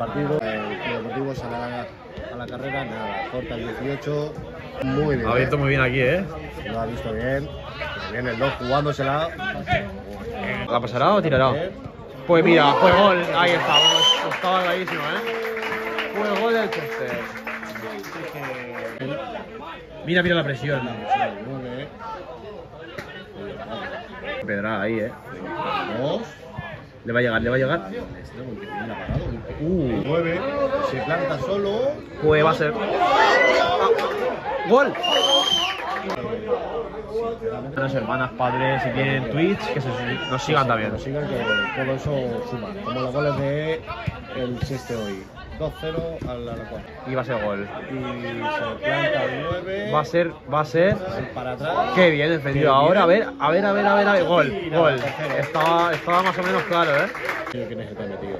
partido. El Deportivo sale a la, a la carrera, nada, corta el 18. Muy bien. Ha abierto ¿eh? muy bien aquí, ¿eh? Lo ha visto bien. Bien el 2 jugándosela. ¿La pasará o tirará? Pues mira, fue gol. Ahí estamos. Estaba clarísimo, ¿eh? Fue gol del Chester. Mira, mira la presión. Pedra ahí, ¿eh? dos. Le va a llegar, le va a llegar. Uh, 9. Se planta solo. pues va a ser. ¡Gol! Las hermanas, padres, si tienen Twitch, que se, nos sigan también. Que sigan que todo eso suma. Como los goles de el Cheste hoy. 2-0 a la 4. Y va a ser gol. Y se planta el 9. Va a ser, va a ser. para atrás. Qué bien defendido ahora. A ver, a ver, a ver, a ver, a ver. Gol, gol. Estaba, estaba más o menos claro, ¿eh? Tío, ¿Quién es que ha metido?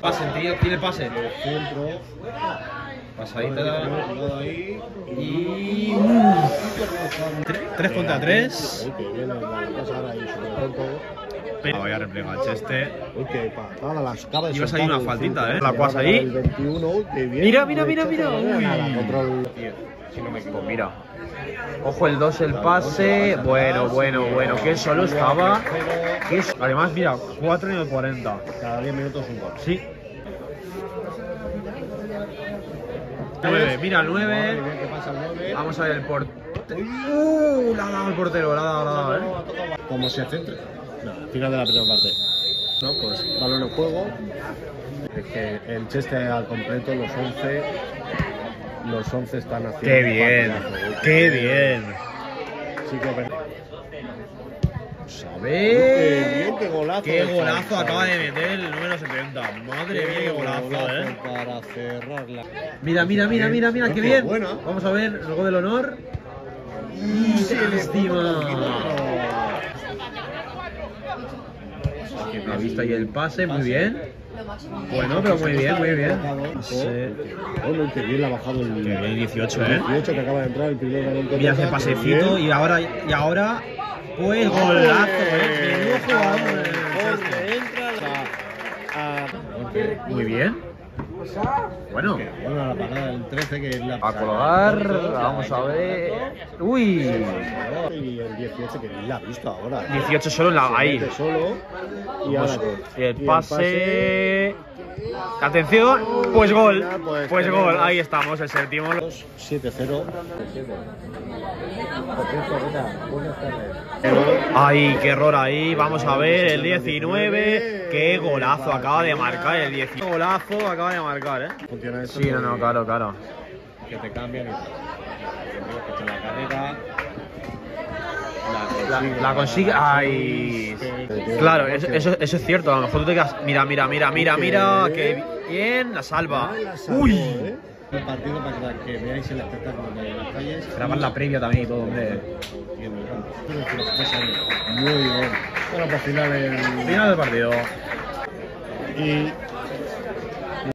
Pase, tío, tiene pase. El centro. Pasadita. Y. 3 contra 3. Uy, que viene la cosa ahora ahí súper pronto. Voy a replegar el cheste. Uy, que patada las cabezas. Iba a salir una faltita, ¿eh? La cuasa ahí. El 21, uy, qué bien. Mira, mira, mira, mira. Uy. Nada, Uy. control. Pues mira. Ojo el 2 el pase. Bueno, bueno, bueno. Que solo estaba. Que es- Además, mira, 4 en el 40. Cada 10 minutos un gol. Sí. 9, mira, Madre 9. mía, ¿Qué pasa el 9? Vamos a ver el portero. Uh, la ha dado el portero, la ha dado, la ha dado, eh. Como se centre. No, final de la primera parte. No, pues balón en juego. Es que el Cheste al completo, los 11. Los 11 están haciendo. Qué bien, qué bien. Sí que Qué ver. bien, qué golazo. Qué de golazo acaba de meter el número 70. Madre mía, qué golazo, eh. Para cerrarla. Mira, mira, mira, mira, mira, qué bien. buena. Vamos a ver gol del honor. Y lástima. Ha visto ahí el pase, muy bien. Bueno, pero muy bien, muy bien. Sí. Bueno, qué bien ha bajado el. Qué bien, 18, eh. 18 que acaba de entrar el primer balón. Mira ese pasecito y ahora, y ahora, pues golazo, eh. Menudo jugador. Muy bien. Bueno, Bueno, la parada del 13 que es la. a colgar, vamos a ver. Uy, Y el 18 que bien la ha visto ahora. 18 solo en la, ahí. Solo. Ahora Y el pase. Atención, pues gol. Pues gol, ahí estamos, el séptimo. 7-0. Ay, qué error ahí. Vamos a ver el 19. Qué golazo acaba de marcar el 19. Qué golazo acaba de marcar, eh. Funciona. Sí, no, no, claro, claro. Que te cambian y. Que echa la carrera. La, la consigue. Ay. Claro, eso, eso, eso es cierto. A lo mejor tú te quedas. Mira, mira, mira, mira, mira. Qué bien, la salva. Uy. Un partido para que veáis el espectáculo de las calles. Grabar la previa también y todo, hombre. El que. Muy bien. Bueno, pues final el. Final del partido. Y